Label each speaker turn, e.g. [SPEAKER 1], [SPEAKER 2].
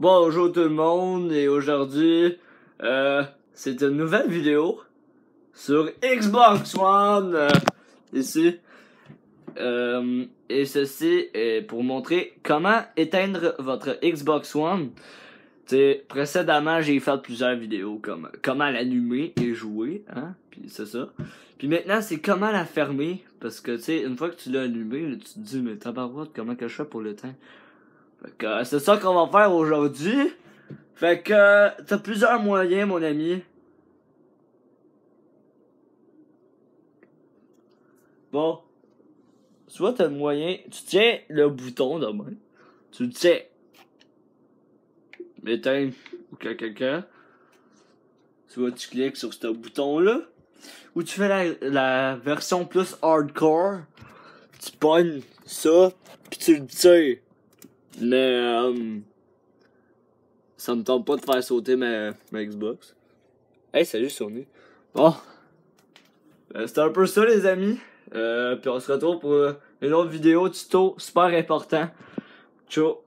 [SPEAKER 1] Bonjour tout le monde et aujourd'hui euh, c'est une nouvelle vidéo sur Xbox One euh, ici euh, et ceci est pour montrer comment éteindre votre Xbox One. T'sais, précédemment j'ai fait plusieurs vidéos comme comment l'allumer et jouer, hein, puis c'est ça. Puis maintenant c'est comment la fermer parce que tu sais une fois que tu l'as allumé, tu te dis mais tabarouette comment que je fais pour que euh, c'est ça qu'on va faire aujourd'hui. Fait que euh, t'as plusieurs moyens, mon ami. Bon. Soit t'as le moyen, tu tiens le bouton de main. Tu le tiens. Éteindre ou que quelqu'un. Soit tu cliques sur ce bouton-là. Ou tu fais la, version plus hardcore. Tu pognes ça, puis tu le tires. Mais euh, ça me tente pas de faire sauter ma, ma Xbox. Hey, salut Sony. Bon. Euh, C'était un peu ça les amis. Euh, puis on se retrouve pour une autre vidéo tuto super important. Ciao.